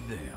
down.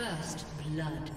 First blood.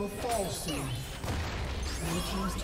Will fall soon. Your team's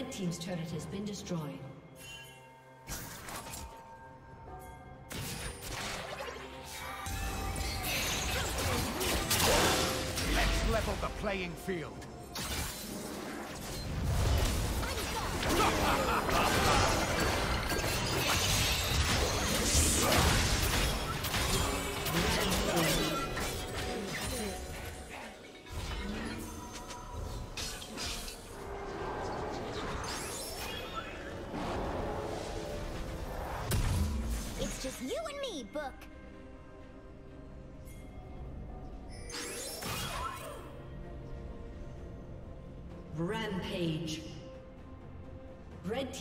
Red Team's turret has been destroyed. Let's level the playing field.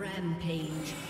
Rampage.